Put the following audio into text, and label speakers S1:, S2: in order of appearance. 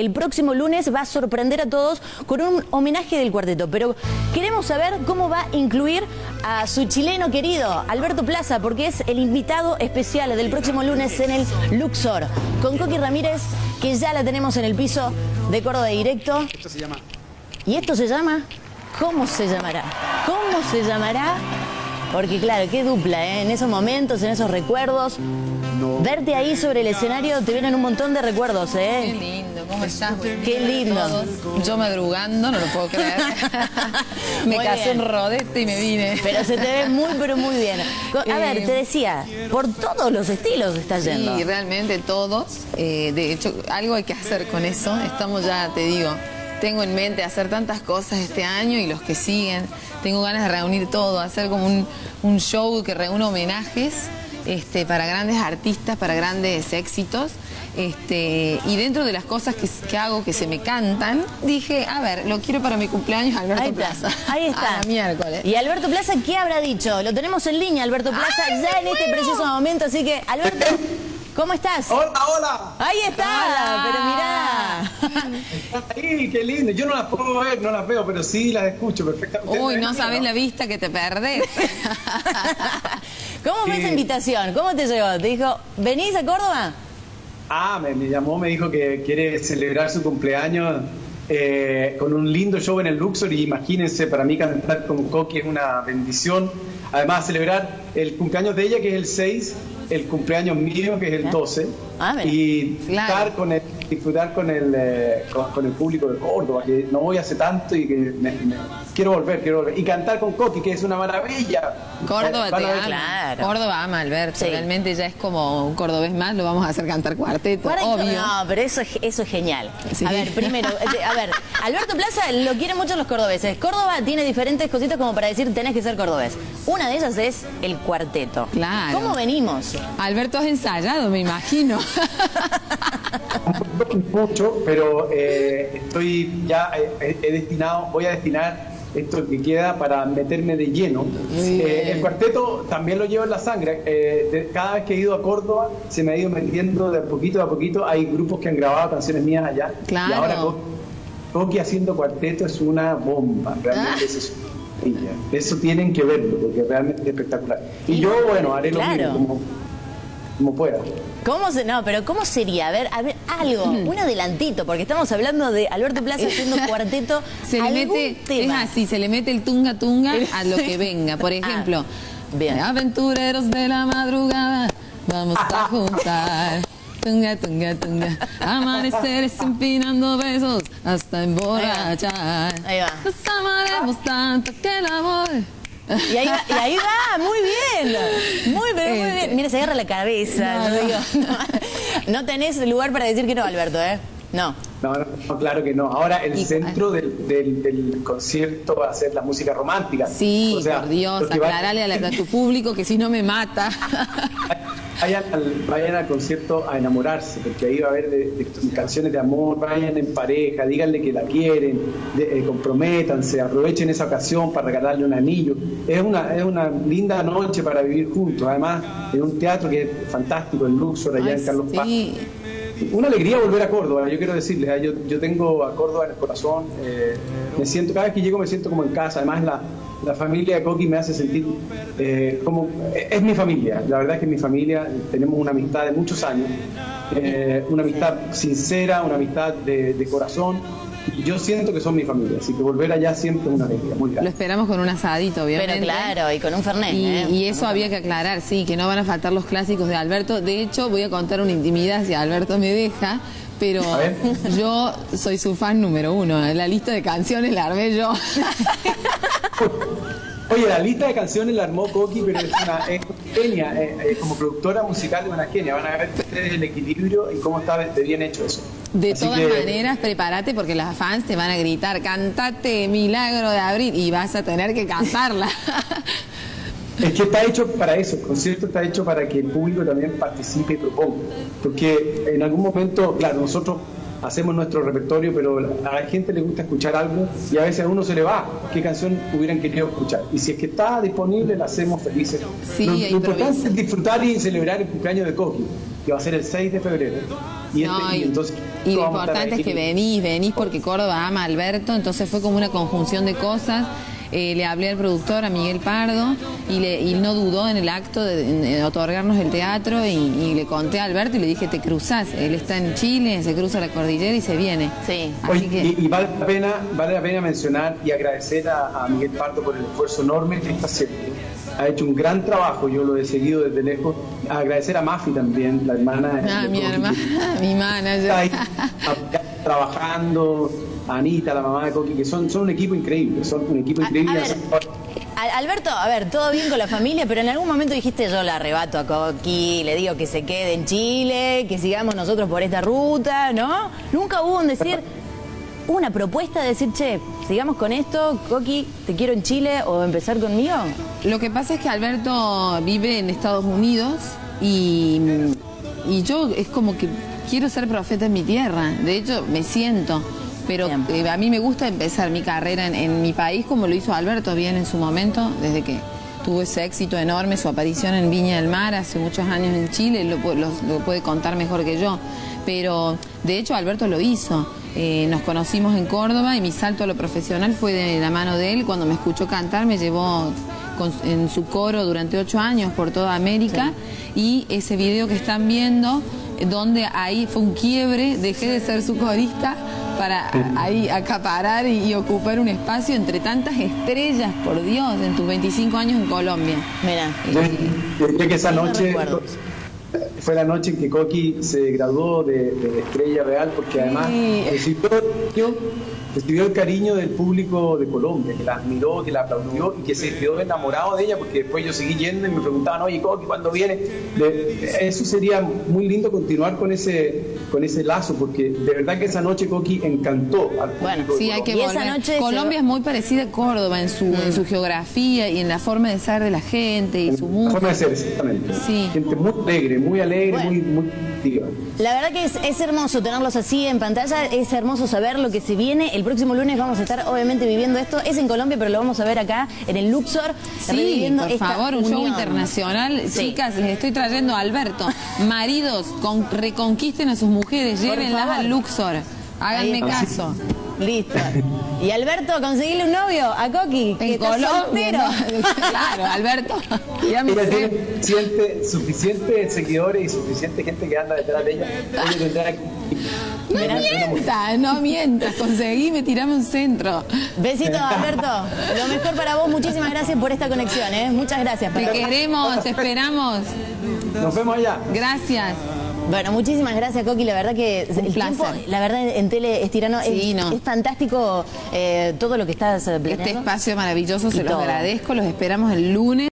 S1: que el próximo lunes va a sorprender a todos con un homenaje del cuarteto. Pero queremos saber cómo va a incluir a su chileno querido, Alberto Plaza, porque es el invitado especial del próximo lunes en el Luxor. Con Coqui Ramírez, que ya la tenemos en el piso de Córdoba Directo.
S2: Esto se llama.
S1: ¿Y esto se llama? ¿Cómo se llamará? ¿Cómo se llamará? Porque claro, qué dupla, ¿eh? En esos momentos, en esos recuerdos. Verte ahí sobre el escenario te vienen un montón de recuerdos,
S3: Qué
S1: ¿eh?
S3: lindo, ¿cómo estás?
S1: Qué lindo.
S3: Yo madrugando, no lo puedo creer. me
S1: Muy
S3: casé
S1: bien.
S3: en rodete y me vine.
S1: Pero se te ve muy, pero muy bien. A ver,
S3: Eh,
S1: te decía, por todos los estilos estás yendo.
S3: Sí, realmente todos. Eh, de hecho, algo hay que hacer con eso. Estamos ya, te digo, tengo en mente hacer tantas cosas este año y los que siguen. Tengo ganas de reunir todo, hacer como un, un show que reúna homenajes este, para grandes artistas, para grandes éxitos. Este, y dentro de las cosas que, que hago que se me cantan, dije, a ver, lo quiero para mi cumpleaños Alberto
S1: Ahí está,
S3: Plaza.
S1: ahí está.
S3: A la miércoles.
S1: Y Alberto Plaza, ¿qué habrá dicho? Lo tenemos en línea, Alberto Plaza, ya en este preciso momento. Así que, Alberto, ¿cómo estás?
S2: ¡Hola, hola!
S1: Ahí está,
S3: Hola.
S1: pero mirá.
S2: Estás ahí, qué lindo. Yo no las puedo ver, no las veo, pero sí las escucho perfectamente.
S3: Uy, no sabes la vista que te perdés.
S1: ¿Cómo fue
S2: Sí.
S1: esa invitación? ¿Cómo te llegó? Te dijo, ¿venís a Córdoba?
S2: Ah, me, me llamó, me dijo que quiere celebrar su cumpleaños eh, con un lindo show en el Luxor y imagínense, para mí cantar con Coqui es una bendición. Además, celebrar el cumpleaños de ella, que es el 6, el cumpleaños mío, que es el 12,
S1: Ah, mira.
S2: y
S3: Claro.
S2: disfrutar con el, disfrutar con el, eh, con, con el público de Córdoba, que no voy hace tanto y que me- me- quiero volver, quiero volver. Y cantar con Coqui, que es una maravilla.
S3: Córdoba
S2: Eh,
S3: te ama.
S1: Claro.
S3: Córdoba ama Alberto.
S1: Sí.
S3: Realmente ya es como un cordobés más, lo vamos a hacer cantar cuarteto, obvio.
S1: No, pero eso, es- eso es genial.
S3: Sí.
S1: A ver, primero, eh, a ver, Alberto Plaza lo quieren mucho los cordobeses. Córdoba tiene diferentes cositas como para decir tenés que ser cordobés. Una de ellas es el cuarteto.
S3: Claro.
S1: ¿Cómo venimos?
S3: Alberto has ensayado, me imagino.
S2: mucho, pero eh, estoy ya eh, he destinado, voy a destinar esto que queda para meterme de lleno. Eh, el cuarteto también lo llevo en la sangre. Eh, de- cada vez que he ido a Córdoba se me ha ido metiendo de poquito a poquito. Hay grupos que han grabado canciones mías allá.
S3: Claro.
S2: Y ahora Co- Coqui haciendo cuarteto es una bomba. Realmente
S3: Ah.
S2: eso es una maravilla. Eso tienen que verlo porque realmente es espectacular. Y,
S1: Y-
S2: yo, bueno, haré lo mismo como, como pueda.
S1: ¿Cómo se, no, pero ¿cómo sería? A ver, a ver, algo, un adelantito, porque estamos hablando de Alberto Plaza haciendo cuarteto.
S3: Se le
S1: ¿Algún
S3: mete,
S1: tema?
S3: es así, se le mete el tunga tunga a lo que venga. Por ejemplo,
S1: Ah, bien.
S3: aventureros de la madrugada, vamos a juntar. Tunga, tunga, tunga. Amaneceres empinando besos hasta emborrachar.
S1: Ahí va.
S3: Nos amaremos tanto que el amor.
S1: Y ahí, va, y ahí va, muy bien. Muy, pero muy bien. Mira, se agarra la cabeza.
S3: No,
S1: yo
S3: no.
S1: digo, no tenés lugar para decir que no, Alberto, ¿eh? No.
S2: No, no, no, claro que no. Ahora el
S3: Y-
S2: centro del, del- del concierto va a ser la música romántica.
S3: Sí,
S2: O sea,
S3: por Dios, aclarale a, la- a tu público que si no me mata.
S2: Vayan al, vayan al concierto a enamorarse, porque ahí va a haber de- de canciones de amor, vayan en pareja, díganle que la quieren, de- eh, comprométanse, aprovechen esa ocasión para regalarle un anillo. Es una, es una linda noche para vivir juntos, además en un teatro que es fantástico, el Luxor, allá
S3: Ay,
S2: en Carlos Paz. Una alegría volver a Córdoba, yo quiero decirles, ¿eh? yo, yo tengo a Córdoba en el corazón, eh, me siento, cada vez que llego me siento como en casa, además la, la familia de Coqui me hace sentir eh, como, es, es mi familia, la verdad es que es mi familia, tenemos una amistad de muchos años, eh, una amistad sincera, una amistad de, de corazón, yo siento que son mi familia, así que volver allá siempre es una alegría, muy
S3: Lo
S2: grande.
S3: esperamos con un asadito, obviamente.
S1: Pero claro, y con un Fernet.
S3: Y,
S1: ¿eh?
S3: y eso había que aclarar, sí, que no van a faltar los clásicos de Alberto. De hecho, voy a contar una intimidad si Alberto me deja, pero yo soy su fan número uno. La lista de canciones la armé yo.
S2: Oye, la lista de canciones la armó Coqui, pero es una es genia, eh, eh, como productora musical es una genia, van a ver ustedes el equilibrio y cómo está de bien hecho eso.
S3: De
S2: Así
S3: todas
S2: que-
S3: maneras, prepárate porque las fans te van a gritar, cantate Milagro de Abril y vas a tener que cantarla.
S2: Es que está hecho para eso, el concierto está hecho para que el público también participe y proponga. Porque en algún momento, claro, nosotros hacemos nuestro repertorio, pero a la gente le gusta escuchar algo y a veces a uno se le va qué canción hubieran querido escuchar. Y si es que está disponible, la hacemos felices.
S3: Sí,
S2: lo, importante es disfrutar y celebrar el cumpleaños de Coqui. que va a ser el 6 de febrero. Y,
S3: No,
S2: este-
S3: y,
S2: entonces
S3: y lo importante es que venís, venís porque Córdoba ama a Alberto, entonces fue como una conjunción de cosas. Eh, le hablé al productor, a Miguel Pardo, y, le, y no dudó en el acto de, otorgarnos el teatro y, y le conté a Alberto y le dije, te cruzás. Él está en Chile, se cruza la cordillera y se viene.
S1: Sí.
S3: Así que...
S2: y, y vale la pena, vale la pena mencionar y agradecer a, a Miguel Pardo por el esfuerzo enorme que está haciendo. Ha hecho un gran trabajo, yo lo he seguido desde lejos. Agradecer a Mafi también, la hermana.
S3: Ah,
S2: de
S3: mi hermana, mi manager.
S2: Está ahí trabajando, Anita, la mamá de Coqui, que son, son un equipo increíble, son un equipo increíble.
S1: a ver, Al- Alberto, a ver, todo bien con la familia, pero en algún momento dijiste yo la arrebato a Coqui, le digo que se quede en Chile, que sigamos nosotros por esta ruta, ¿no? Nunca hubo un decir, una propuesta de decir, che, sigamos con esto, Coqui, te quiero en Chile o empezar conmigo.
S3: Lo que pasa es que Alberto vive en Estados Unidos y, y yo es como que quiero ser profeta en mi tierra. De hecho, me siento. Pero eh, a mí me gusta empezar mi carrera en, en mi país como lo hizo Alberto bien en su momento, desde que tuvo ese éxito enorme, su aparición en Viña del Mar hace muchos años en Chile, lo, lo- lo puede contar mejor que yo. Pero de hecho Alberto lo hizo. Eh, nos conocimos en Córdoba y mi salto a lo profesional fue de la mano de él. Cuando me escuchó cantar me llevó con- en su coro durante ocho años por toda América y ese video que están viendo, eh, donde ahí fue un quiebre, dejé de ser su corista para a- ahí acaparar y, y ocupar un espacio entre tantas estrellas, por Dios, en tus 25 años en Colombia.
S1: Mira,
S2: Yo que esa noche. Fue la noche en que Coqui se graduó de, de Estrella Real, porque además
S3: Sí.
S2: recibió, recibió el cariño del público de Colombia, que la admiró, que la aplaudió y que se quedó enamorado de ella, porque después yo seguí yendo y me preguntaban, oye Coqui, ¿cuándo viene? De- eso sería muy lindo continuar con ese, con ese lazo, porque de verdad que esa noche Coqui encantó al público
S1: Bueno,
S3: Sí, hay que
S1: Y esa noche
S3: Colombia es muy parecida a Córdoba en su, en su geografía y en la forma de ser de la gente y su
S2: La
S3: música.
S2: forma de ser, exactamente.
S3: Sí.
S2: Gente muy alegre, muy alegre,
S1: Bueno.
S2: muy, muy activa.
S1: La verdad que es, es hermoso tenerlos así en pantalla, es hermoso saber lo que se viene. El próximo lunes vamos a estar obviamente viviendo esto. Es en Colombia, pero lo vamos a ver acá en el Luxor.
S3: Sí,
S1: reviviendo
S3: por
S1: esta
S3: favor, un show internacional.
S1: Sí.
S3: Chicas, les estoy trayendo a Alberto. Maridos, con- reconquisten a sus mujeres, llévenlas al Luxor. Háganme caso.
S1: Listo. Y Alberto, conseguirle un novio a Coqui, que
S3: En
S1: está
S3: Colombia.
S1: soltero.
S3: ¿no? claro, Alberto. sé.
S2: tiene suficiente, suficiente seguidores y suficiente gente que anda detrás de ella. Ella
S3: No mientas, no mientas. Conseguí, me tirame un centro.
S1: Besitos, Alberto. Lo mejor para vos. Muchísimas gracias por esta conexión. ¿eh? Muchas gracias.
S3: Te queremos, te esperamos.
S2: Nos vemos allá.
S3: Gracias.
S1: Bueno, muchísimas gracias, Coqui. La verdad que el
S3: placer.
S1: tiempo, la verdad, en tele es tirano.
S3: Sí,
S1: es,
S3: no.
S1: es fantástico eh, todo lo que estás eh,
S3: Este
S1: planeando.
S3: espacio maravilloso
S1: Y
S3: se los
S1: todo.
S3: agradezco. Los esperamos el lunes.